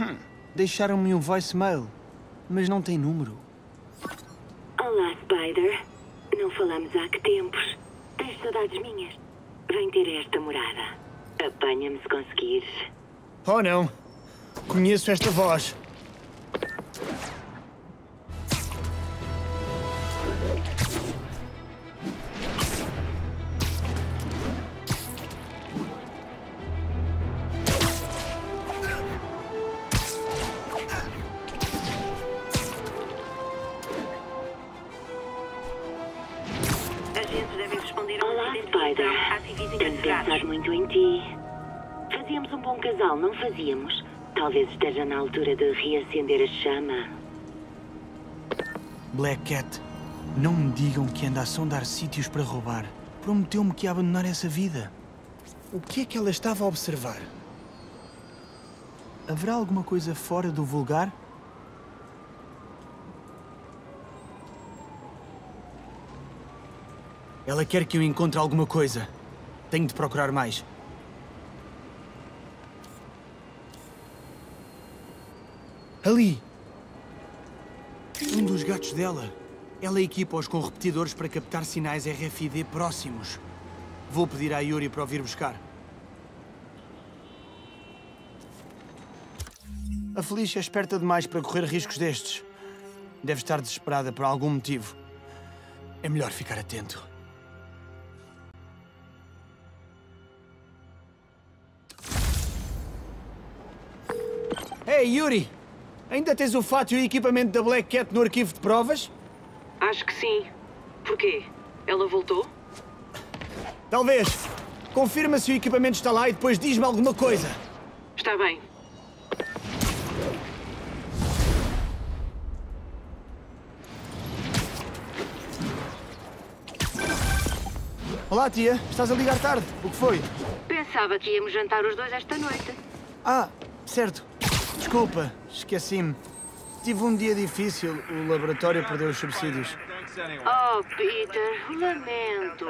Hum, Deixaram-me um voicemail, mas não tem número. Olá, Spider. Não falamos há que tempos. Tens saudades minhas? Vem ter esta morada. Apanha-me se conseguires. Oh não! Conheço esta voz. Talvez esteja na altura de reacender a chama. Black Cat, não me digam que anda a sondar sítios para roubar. Prometeu-me que ia abandonar essa vida. O que é que ela estava a observar? Haverá alguma coisa fora do vulgar? Ela quer que eu encontre alguma coisa. Tenho de procurar mais. Ali! Um dos gatos dela. Ela equipa-os com repetidores para captar sinais RFID próximos. Vou pedir à Yuri para o vir buscar. A Felicia é esperta demais para correr riscos destes. Deve estar desesperada por algum motivo. É melhor ficar atento. Ei, Yuri! Ainda tens o fato e o equipamento da Black Cat no arquivo de provas? Acho que sim. Porquê? Ela voltou? Talvez. Confirma se o equipamento está lá e depois diz-me alguma coisa. Está bem. Olá, tia. Estás a ligar tarde. O que foi? Pensava que íamos jantar os dois esta noite. Ah, certo. Desculpa, esqueci-me. Tive um dia difícil. O laboratório perdeu os subsídios. Oh, Peter, lamento.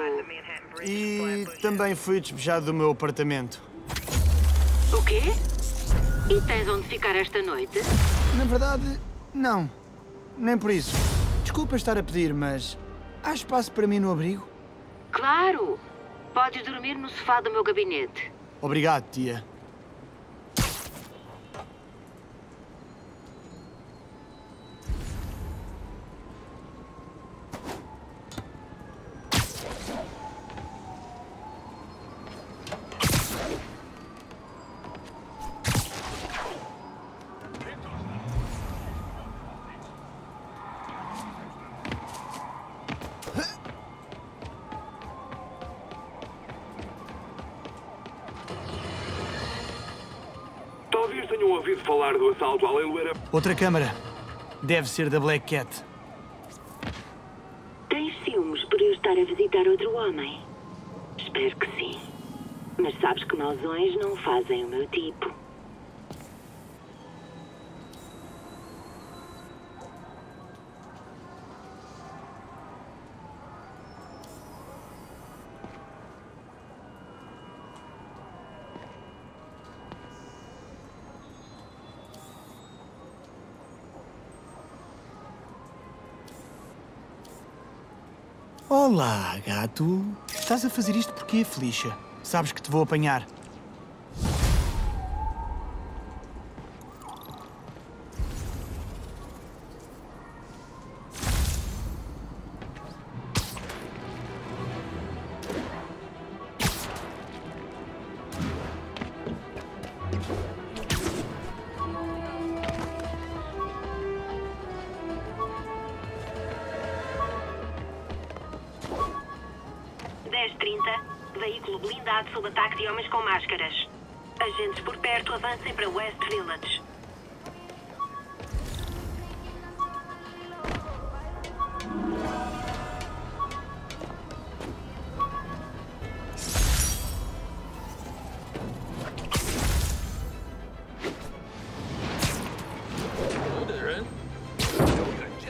E também fui despejado do meu apartamento. O quê? E tens onde ficar esta noite? Na verdade, não. Nem por isso. Desculpa estar a pedir, mas há espaço para mim no abrigo? Claro! Podes dormir no sofá do meu gabinete. Obrigado, tia. Ouvido falar do assalto à leiloeira. Outra câmara. Deve ser da Black Cat. Tens ciúmes por eu estar a visitar outro homem? Espero que sim. Mas sabes que mausões não fazem o meu tipo. Olá, gato. Estás a fazer isto porquê, Felicia? Sabes que te vou apanhar.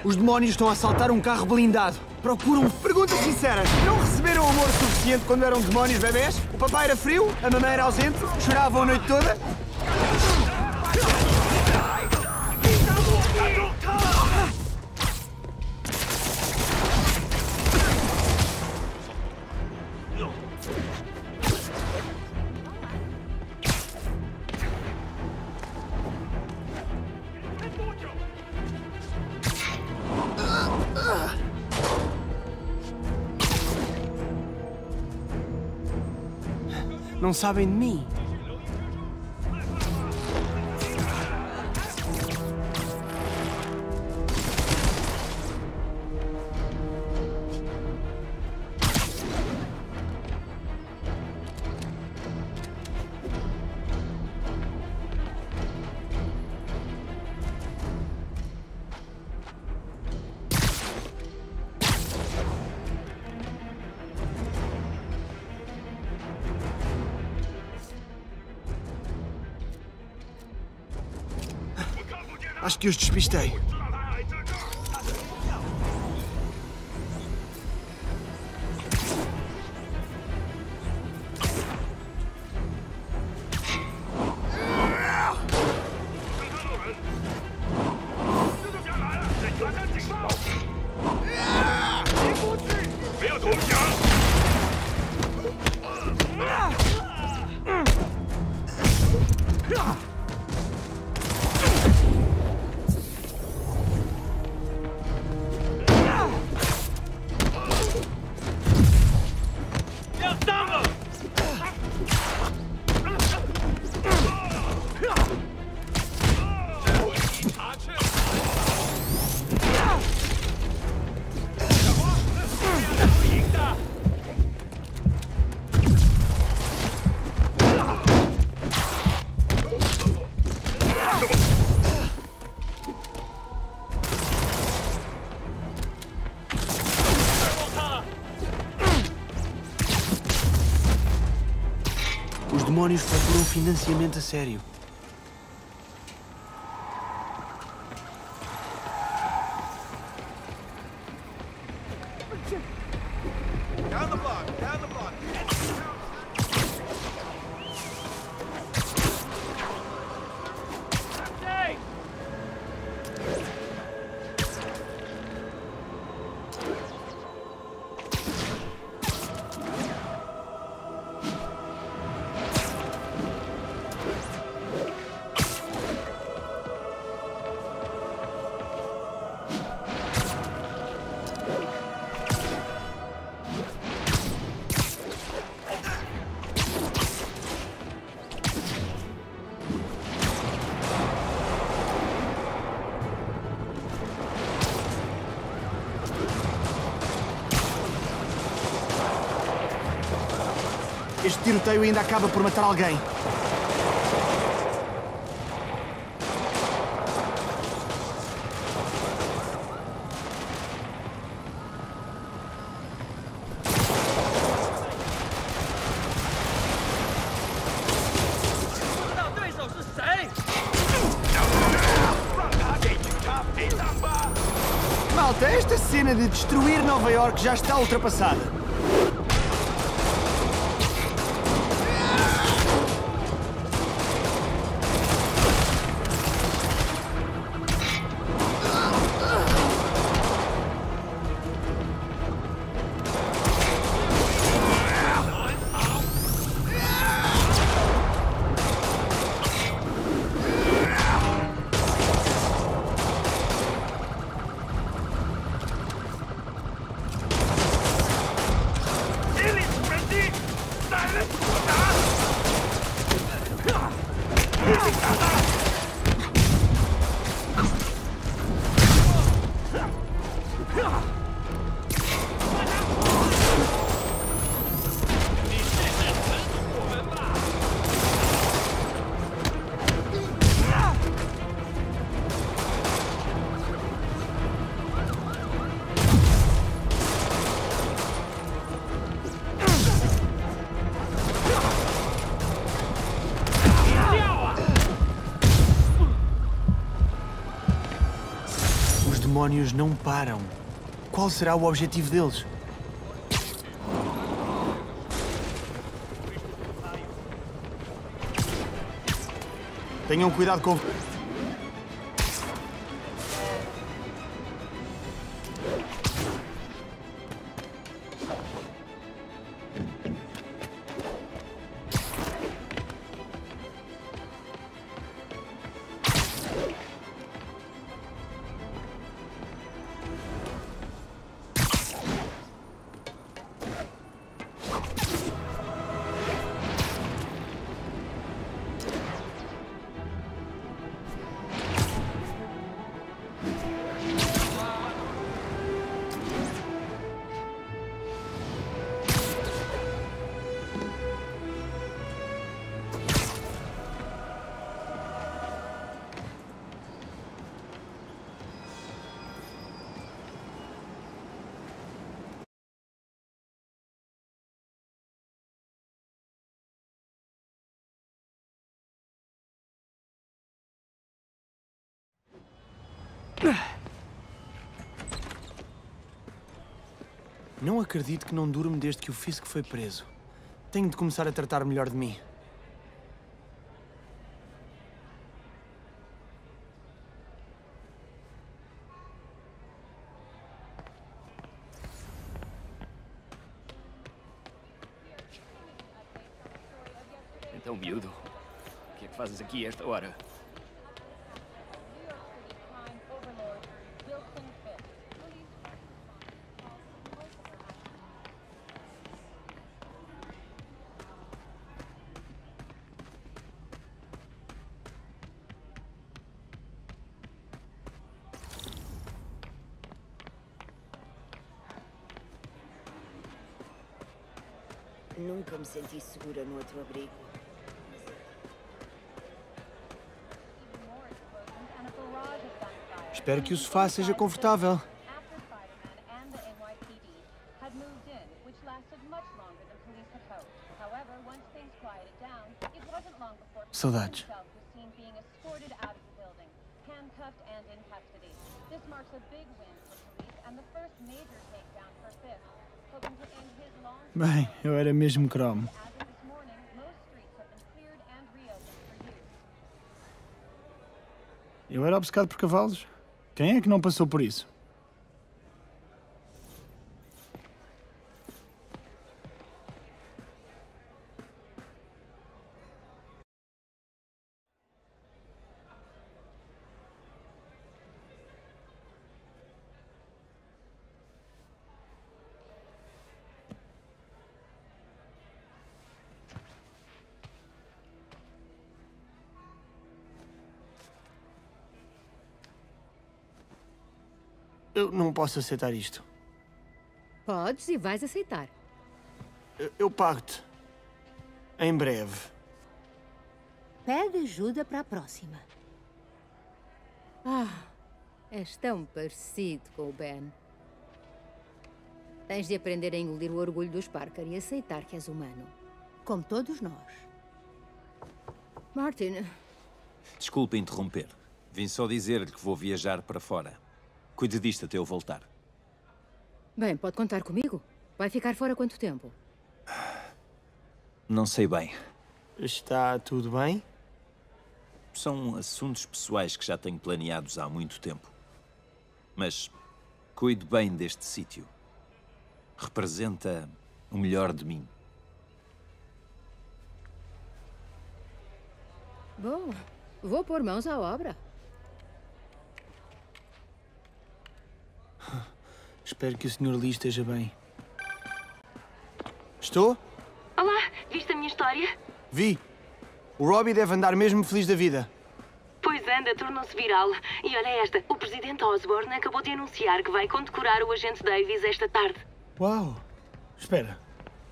Os demónios estão a assaltar um carro blindado. Procuram. Perguntas sinceras. Não receberam amor suficiente quando eram demónios bebés? O papai era frio? A mamãe era ausente? Choravam a noite toda? Não sabem de que os despistei. Demónios procuram financiamento a sério. Tiroteio ainda acaba por matar alguém. Malta, esta cena de destruir Nova York já está ultrapassada. Demónios não param. Qual será o objetivo deles? Tenham cuidado com. Não acredito que não durmo desde que o Fisk foi preso. Tenho de começar a tratar melhor de mim. Então, miúdo, o que é que fazes aqui a esta hora? Senti segura no outro abrigo. Espero que o sofá seja confortável. Eu era mesmo cromo. Eu era obcecado por cavalos. Quem é que não passou por isso? Posso aceitar isto. Podes e vais aceitar. Eu, eu pago-te. Em breve. Pede ajuda para a próxima. Ah, és tão parecido com o Ben. Tens de aprender a engolir o orgulho dos Parker e aceitar que és humano. Como todos nós. Martin, Desculpe interromper. Vim só dizer-lhe que vou viajar para fora. Cuide disto até eu voltar. bem, pode contar comigo? Vai ficar fora quanto tempo? Não sei bem. Está tudo bem? São assuntos pessoais que já tenho planeados há muito tempo. Mas cuide bem deste sítio. Representa o melhor de mim. Bom, vou pôr mãos à obra. Espero que o Sr. Lee esteja bem. Estou? Olá, viste a minha história? Vi. O Robbie deve andar mesmo feliz da vida. Pois anda, tornou-se viral. E olha esta, o presidente Osborne acabou de anunciar que vai condecorar o agente Davis esta tarde. Uau! Espera.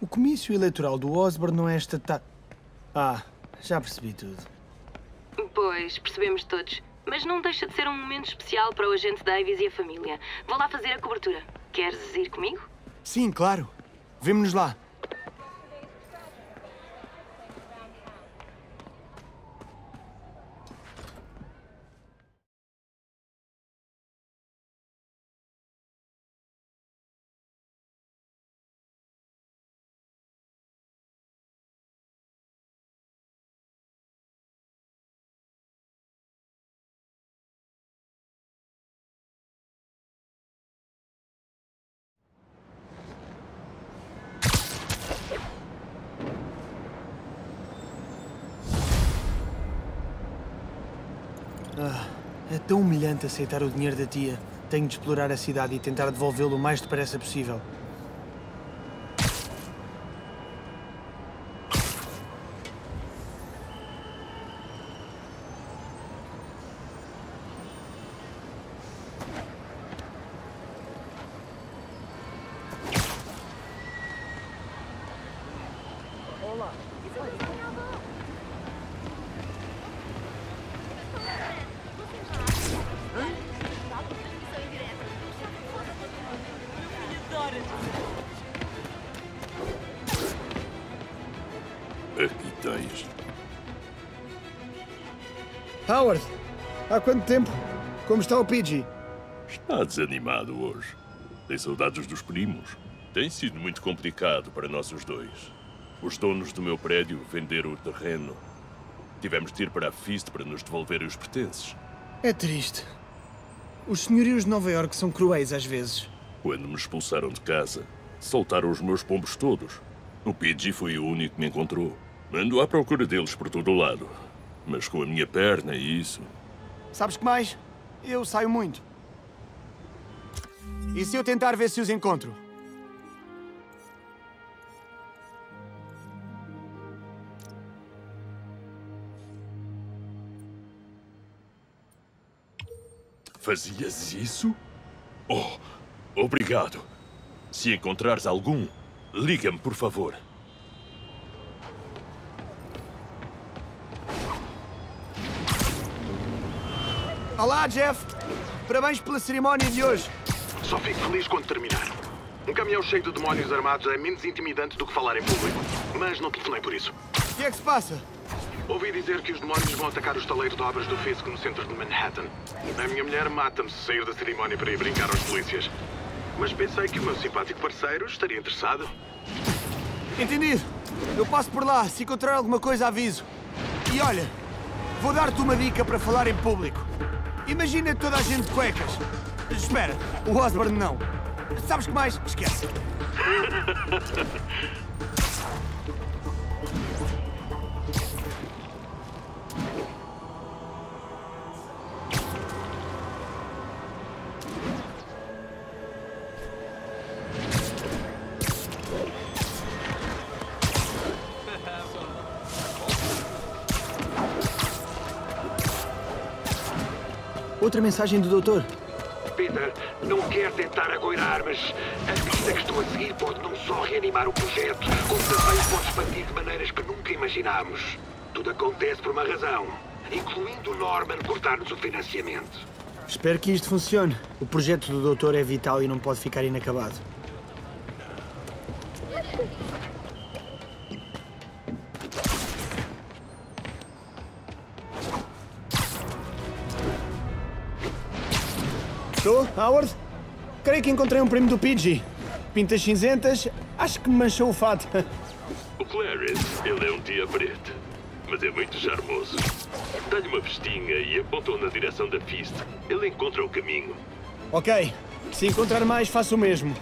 O comício eleitoral do Osborne não é esta ta... Ah, já percebi tudo. Pois, percebemos todos. Mas não deixa de ser um momento especial para o agente Davis e a família. Vou lá fazer a cobertura. Queres ir comigo? Sim, claro. Vemo-nos lá. Tão humilhante aceitar o dinheiro da tia. Tenho de explorar a cidade e tentar devolvê-lo o mais depressa possível. Aqui Howard, há quanto tempo? Como está o Pidgey? Está desanimado hoje. Tem saudades dos primos. Tem sido muito complicado para nós os dois. Os donos do meu prédio venderam o terreno. Tivemos de ir para a Fist para nos devolverem os pertences. É triste. Os senhorios de Nova York são cruéis às vezes. Quando me expulsaram de casa, soltaram os meus pombos todos. O Pidgey foi o único que me encontrou. Ando à procura deles por todo o lado. Mas com a minha perna e isso. Sabes que mais? Eu saio muito. E se eu tentar ver se os encontro? Fazias isso? Oh, obrigado. Se encontrares algum, liga-me, por favor. Olá, Jeff! Parabéns pela cerimónia de hoje. Só fico feliz quando terminar. Um caminhão cheio de demónios armados é menos intimidante do que falar em público. Mas não telefonei por isso. O que é que se passa? Ouvi dizer que os demónios vão atacar o estaleiro de obras do Fisk no centro de Manhattan. A minha mulher mata-me se sair da cerimónia para ir brincar aos polícias. Mas pensei que o meu simpático parceiro estaria interessado. Entendido. Eu passo por lá. Se encontrar alguma coisa, aviso. E olha, vou dar-te uma dica para falar em público. Imagina toda a gente de cuecas. Espera, o Osborne não. Sabes que mais? Esquece. Outra mensagem do doutor. Peter, não quero tentar agoirar, mas a pista que estou a seguir pode não só reanimar o projeto, como também pode expandir de maneiras que nunca imaginámos. Tudo acontece por uma razão, incluindo o Norman cortar-nos o financiamento. Espero que isto funcione. O projeto do doutor é vital e não pode ficar inacabado. Howard? Creio que encontrei um primo do Pidgey. Pintas cinzentas, acho que me manchou o fato. O Clarence, ele é um dia preto, mas é muito charmoso. Dá-lhe uma vestinha e aponta-o na direção da Fist. Ele encontra o caminho. ok, se encontrar mais, faço o mesmo.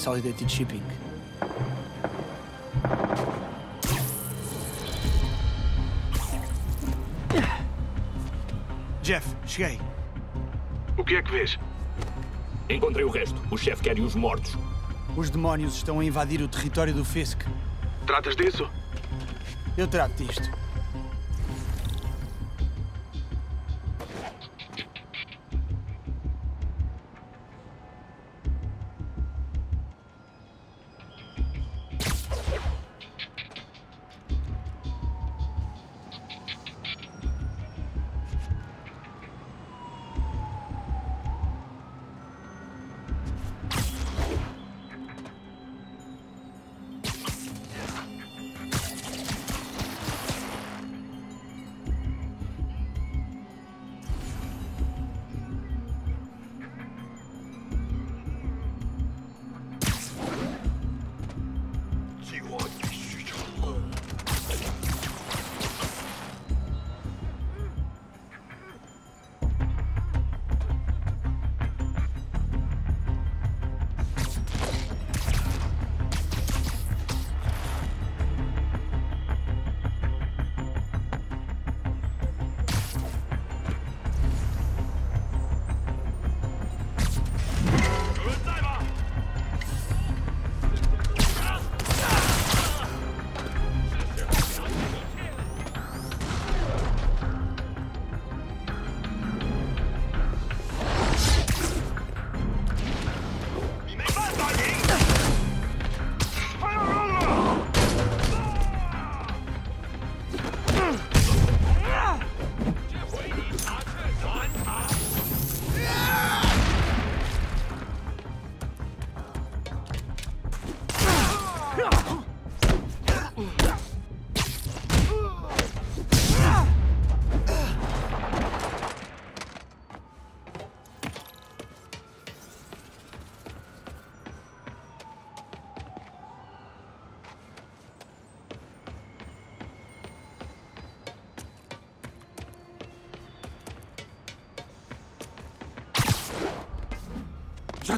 Consolidated Shipping. Jeff, cheguei. O que é que vês? Encontrei o resto. O chefe quer os mortos. Os demónios estão a invadir o território do Fisk. Tratas disso? Eu trato disto.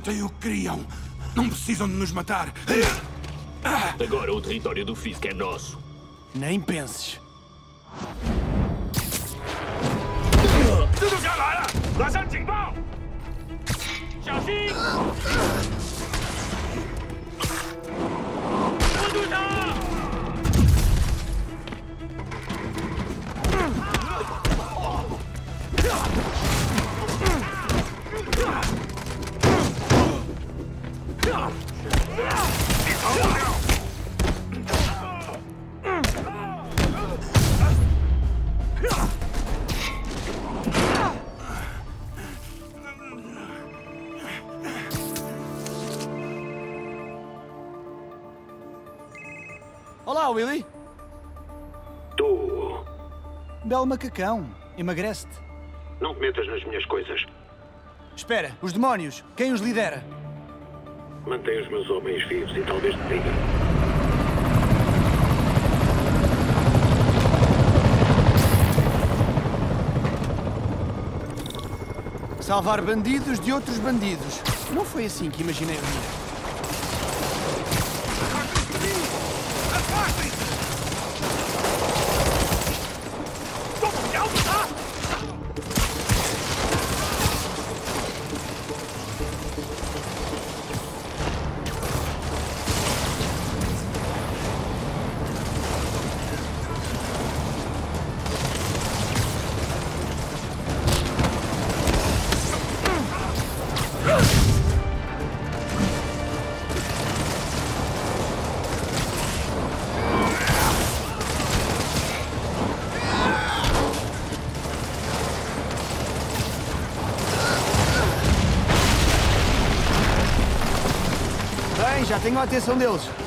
matem o que criam. Não precisam de nos matar. Agora o território do Fisk é nosso. Nem penses. Tudo galera! Olá, Willy. Tu Belo macacão. Emagrece-te. não te metas nas minhas coisas. Espera, os demónios. Quem os lidera? Mantém os meus homens vivos e talvez te diga. Salvar bandidos de outros bandidos. Não foi assim que imaginei o dia. Tenho a atenção deles.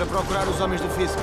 Para procurar os homens do Fisk.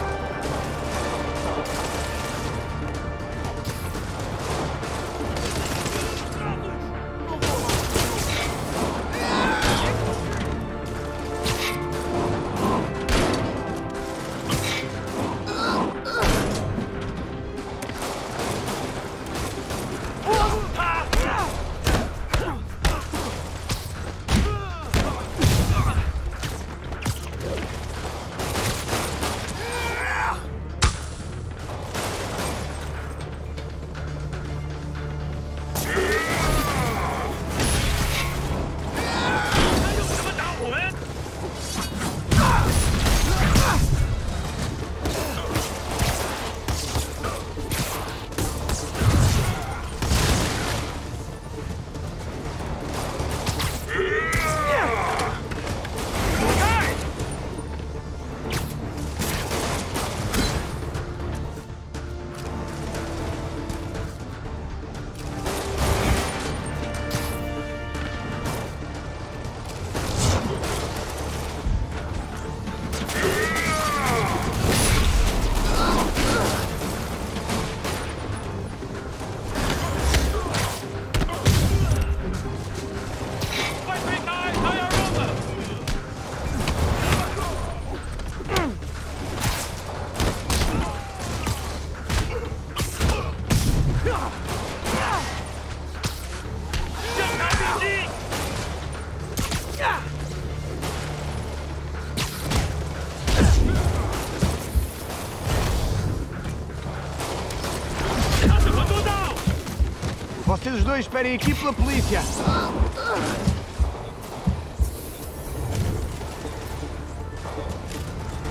Vocês dois esperem aqui pela polícia.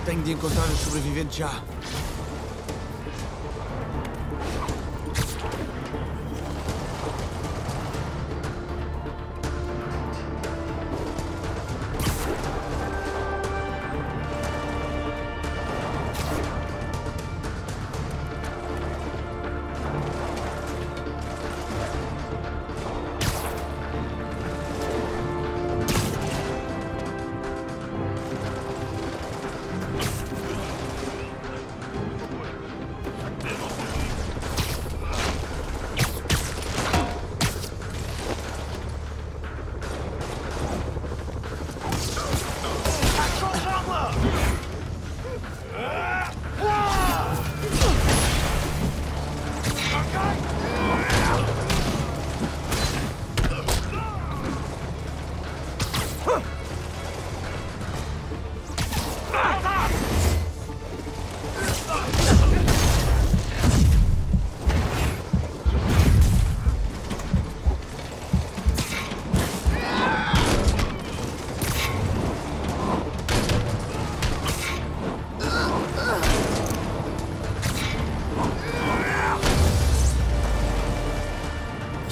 Tenho de encontrar os sobreviventes já.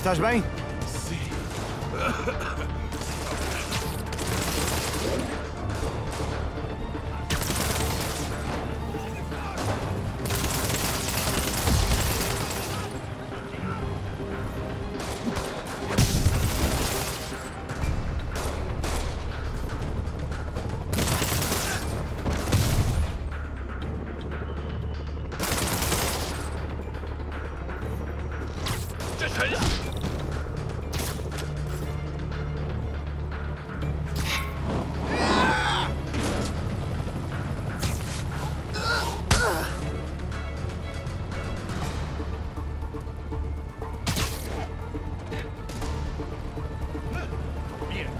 Estás bem?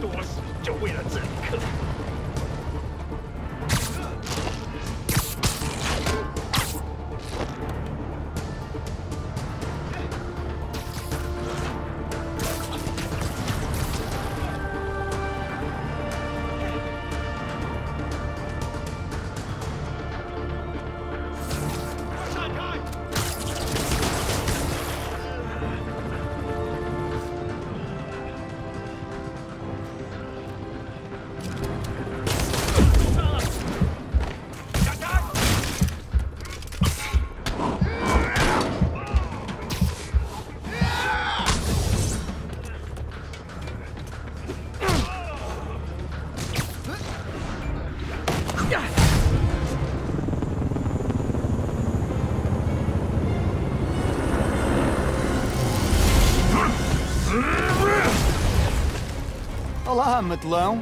多死就为了这一刻。Olá, matelão.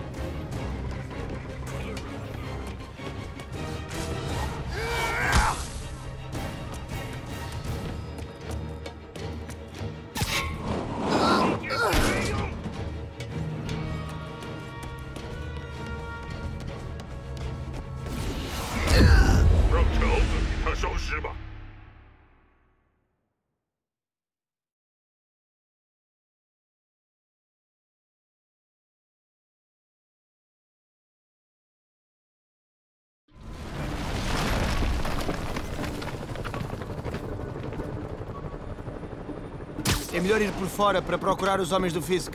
É melhor ir por fora para procurar os homens do Fisk.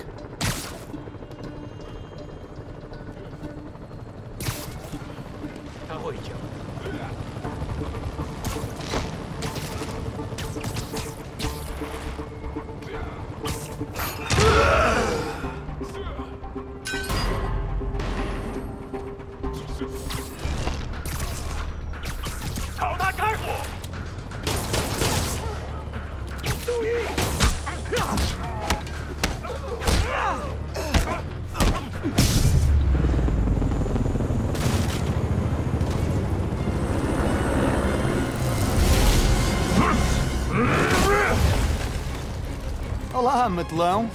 Olá, matelão.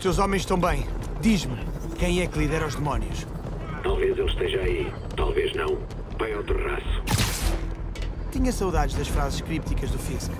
Teus homens estão bem. Diz-me, quem é que lidera os demónios? Talvez ele esteja aí, talvez não. Vai ao terraço. Tinha saudades das frases crípticas do Fisk.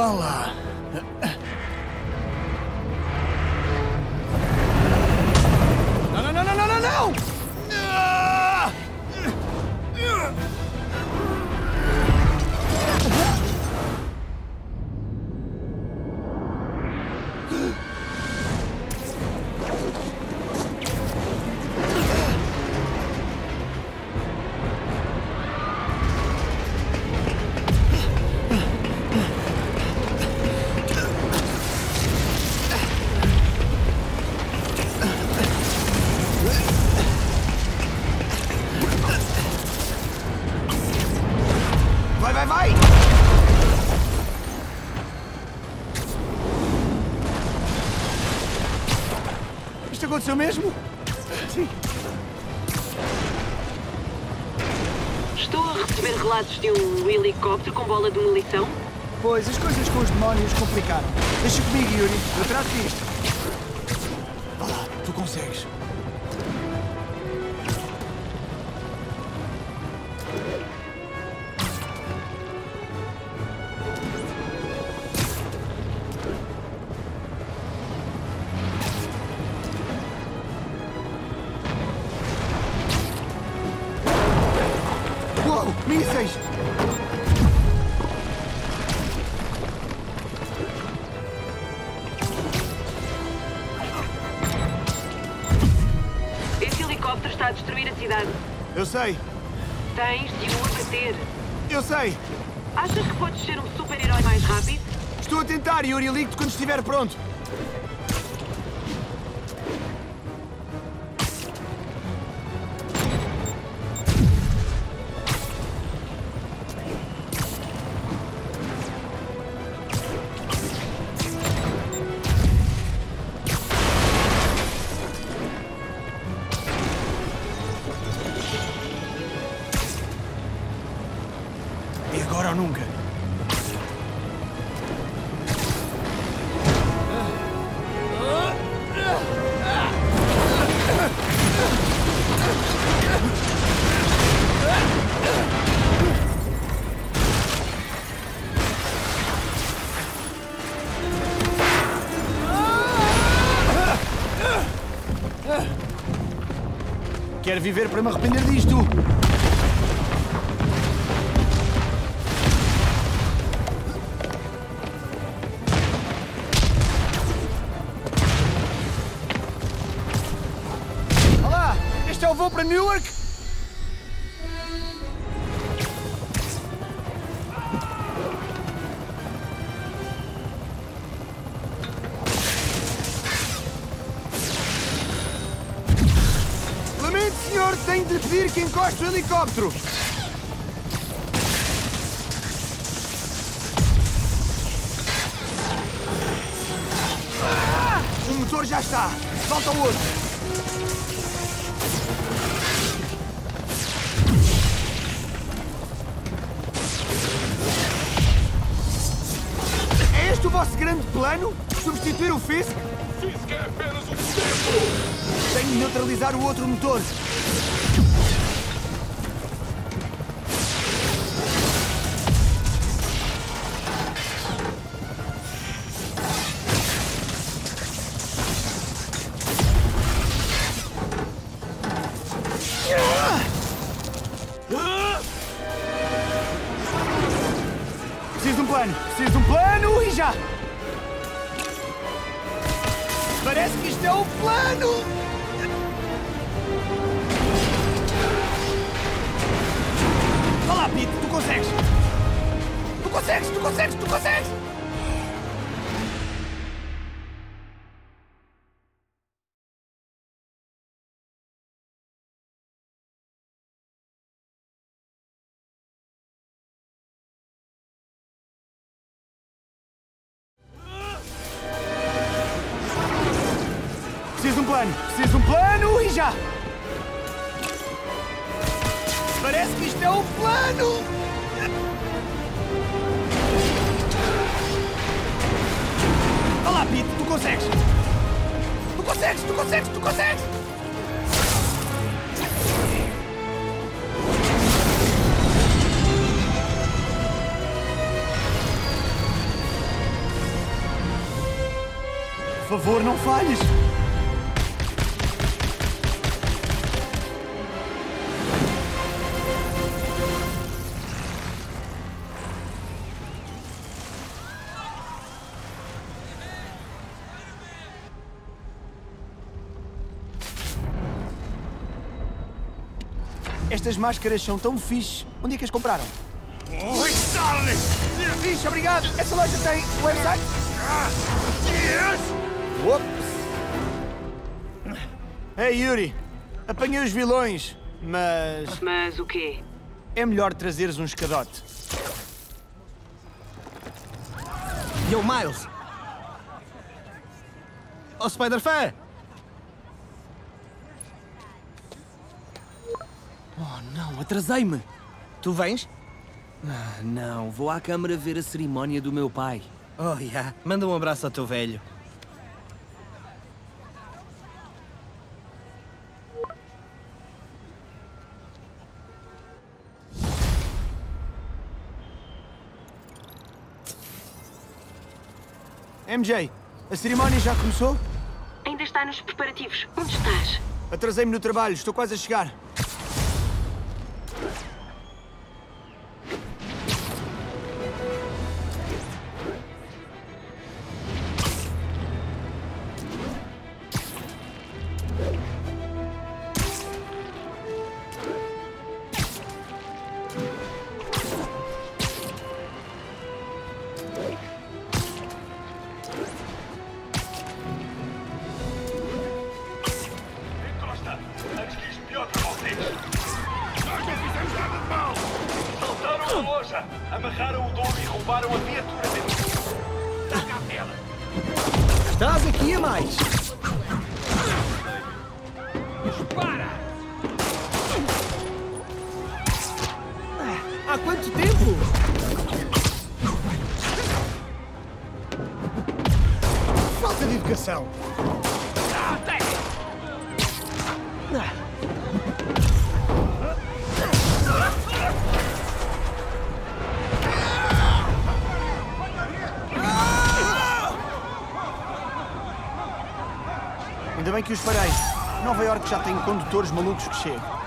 Vá lá. Aconteceu mesmo? Sim. Estou a receber relatos de um helicóptero com bola de demolição. Pois, as coisas com os demónios complicaram. Deixa comigo, Yuri. Eu trato disto. Vá lá, tu consegues. Sei, Tens de o abater. eu sei. Achas que podes ser um super-herói mais rápido? Estou a tentar, Yuri. Ligo-te quando estiver pronto. Quero viver para me arrepender disto. Pedir que encoste o helicóptero. Consegues. Tu consegues, tu consegues, tu consegues. Estas máscaras são tão fixe. Onde é que as compraram? Oi, Charlie! Fixe, obrigado. Essa loja tem website? Yes! Ups. Ei, Yuri. Apanhei os vilões, mas... Mas o quê? É melhor trazeres um escadote. Yo, Miles! Oh, Spider-Fan! Atrasei-me! Tu vens? Ah, não, vou à câmara ver a cerimónia do meu pai. Oh, yeah. Manda um abraço ao teu velho. MJ, a cerimónia já começou? Ainda está nos preparativos. Onde estás? Atrasei-me no trabalho, estou quase a chegar. Falta de educação. Ainda bem que os parei. Nova York já tem condutores malucos que chegam.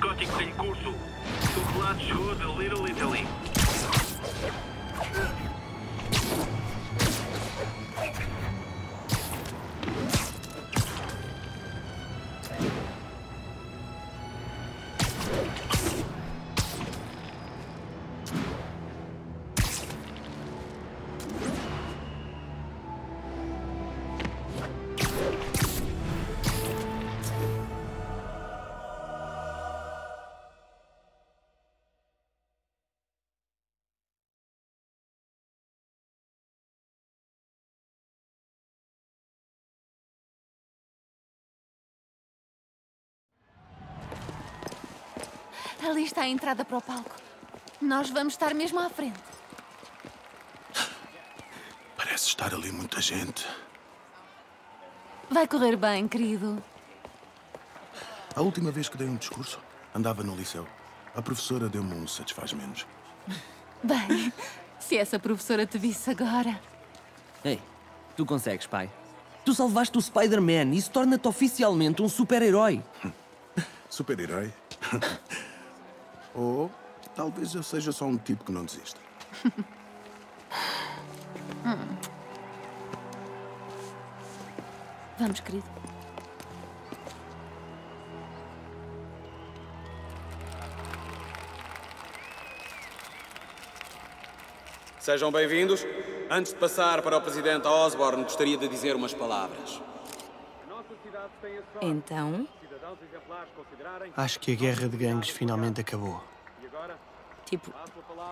Unidades, Ali está a entrada para o palco. Nós vamos estar mesmo à frente. Parece estar ali muita gente. Vai correr bem, querido. A última vez que dei um discurso, andava no liceu. A professora deu-me um satisfaz menos. Bem, se essa professora te visse agora. Ei, tu consegues, pai. Tu salvaste o Spider-Man. Isso torna-te oficialmente um super-herói. Super-herói? Ou talvez eu seja só um tipo que não desiste. Hum. Vamos, querido. Sejam bem-vindos. Antes de passar para o Presidente Osborne, gostaria de dizer umas palavras. Então? Acho que a guerra de gangues finalmente acabou. Tipo,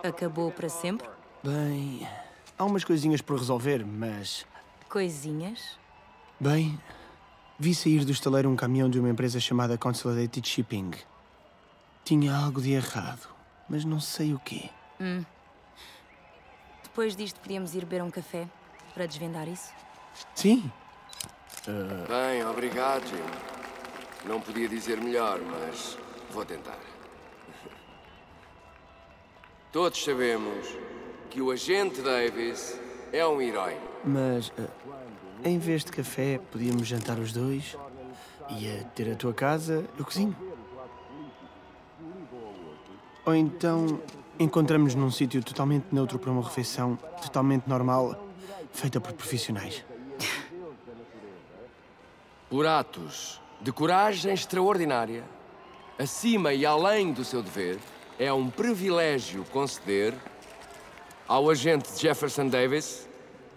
acabou para sempre? Bem, há umas coisinhas por resolver, mas. Coisinhas? Bem, vi sair do estaleiro um caminhão de uma empresa chamada Consolidated Shipping. Tinha algo de errado, mas não sei o quê. Hum. Depois disto, podíamos ir beber um café para desvendar isso? Sim. Bem, obrigado, Jim. Não podia dizer melhor, mas vou tentar. Todos sabemos que o agente Davis é um herói. Mas, eh, em vez de café, podíamos jantar os dois. Ia ter a tua casa, eu cozinho. Ou então, encontramos num sítio totalmente neutro para uma refeição totalmente normal, feita por profissionais. Por atos de coragem extraordinária, acima e além do seu dever, é um privilégio conceder ao agente Jefferson Davis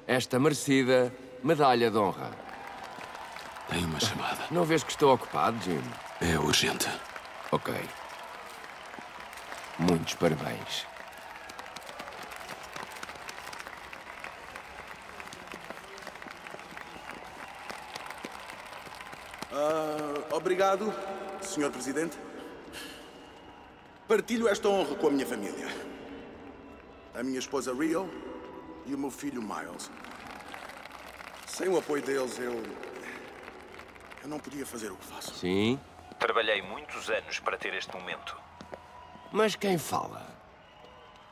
esta merecida medalha de honra. Tem uma chamada. Não vês que estou ocupado, Jim? É urgente. Ok. Muitos parabéns. Ah, obrigado, Sr. Presidente. Partilho esta honra com a minha família. A minha esposa Rio e o meu filho Miles. Sem o apoio deles, eu. Eu não podia fazer o que faço. Sim? Trabalhei muitos anos para ter este momento. Mas quem fala?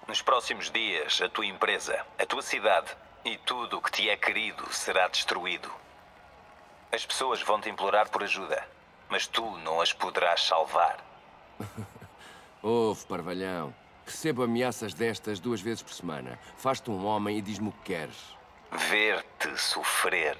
Nos próximos dias, a tua empresa, a tua cidade e tudo o que te é querido será destruído. As pessoas vão te implorar por ajuda, mas tu não as poderás salvar. Ouve, parvalhão. Recebo ameaças destas duas vezes por semana. Faz-te um homem e diz-me o que queres. Ver-te sofrer.